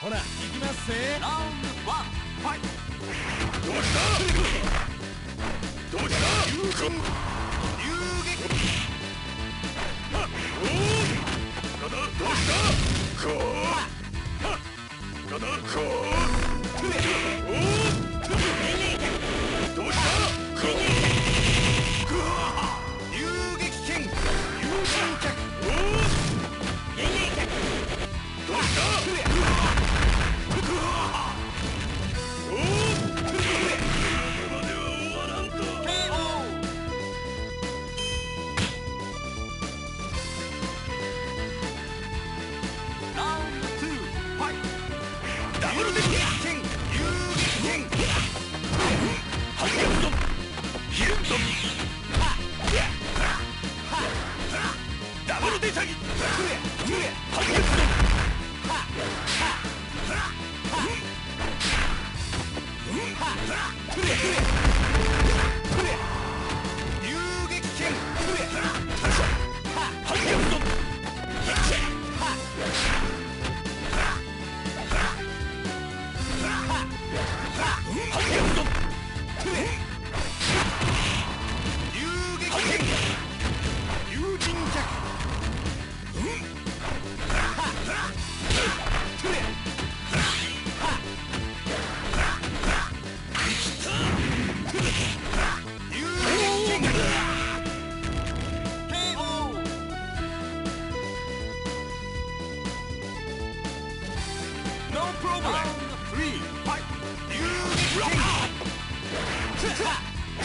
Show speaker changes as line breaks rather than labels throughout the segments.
ほら行きますぜ。ラウンドワンファイト。どうした？どうした流撃おおどうしたこうだこうおどうした
くれくれ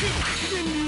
電流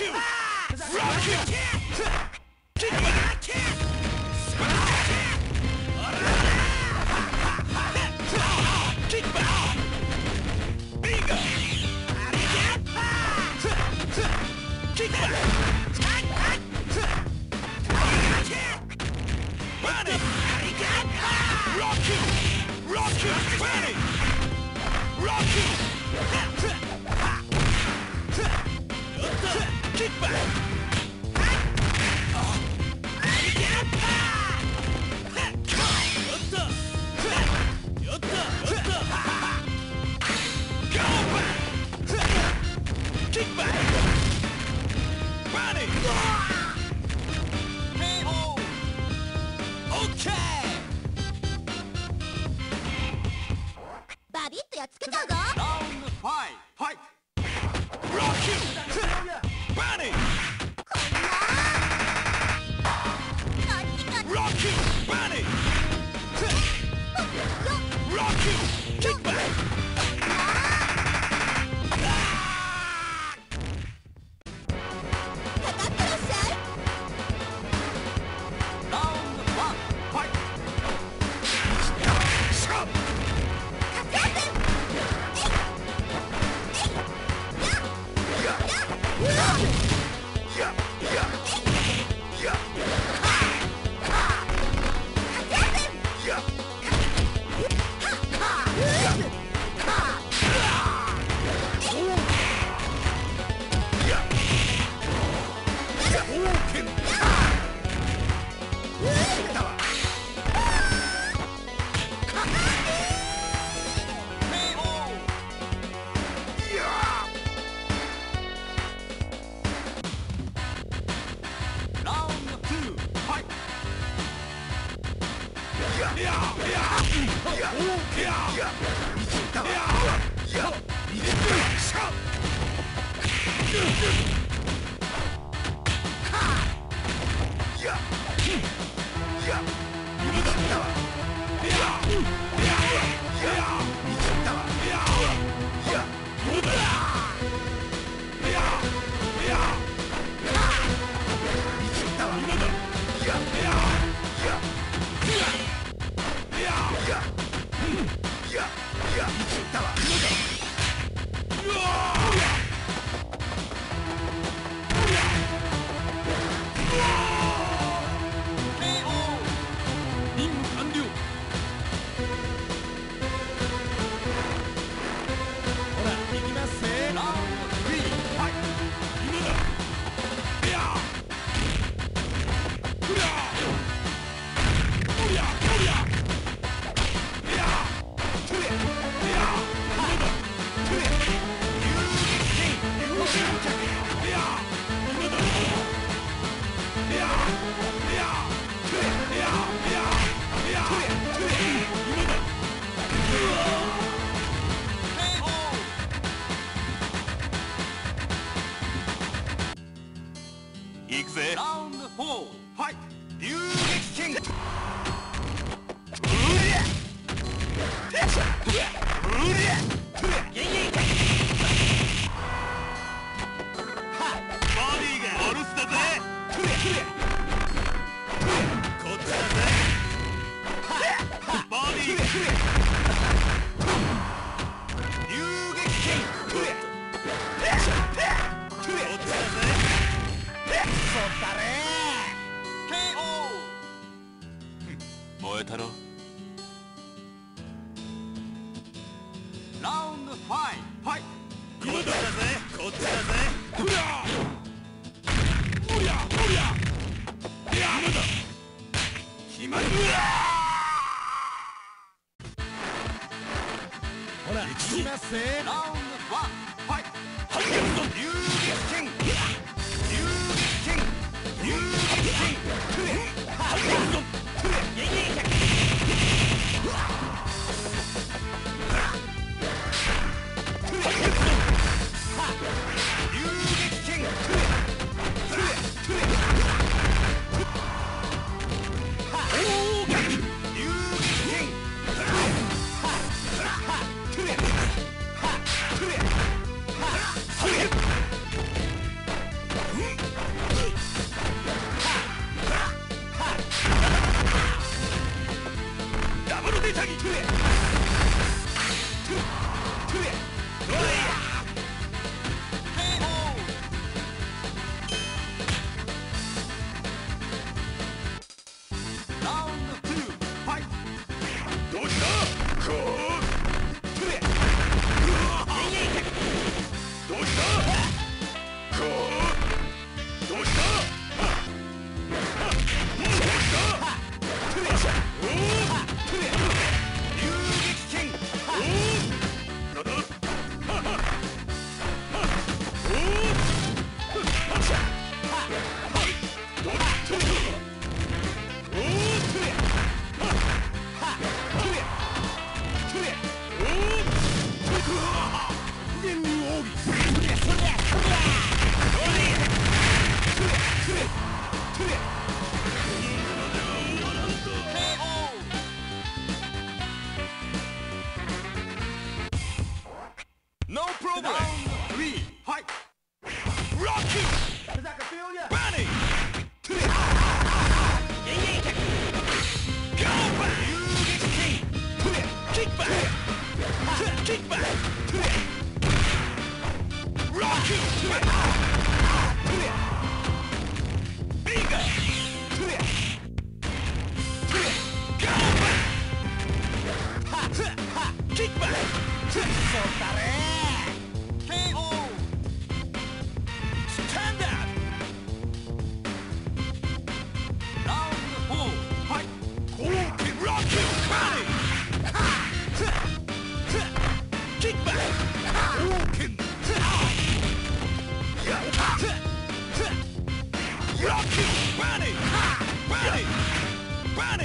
you! Rock you! Rock you! Rock you! Rock you! Roger. 燃えたろラウンドファイこっちだぜ。こっちだぜ。うりゃうりゃうりゃいやまだ決まるうほら行きますぜ。ラウンド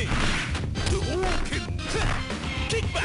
め不法剣キックバ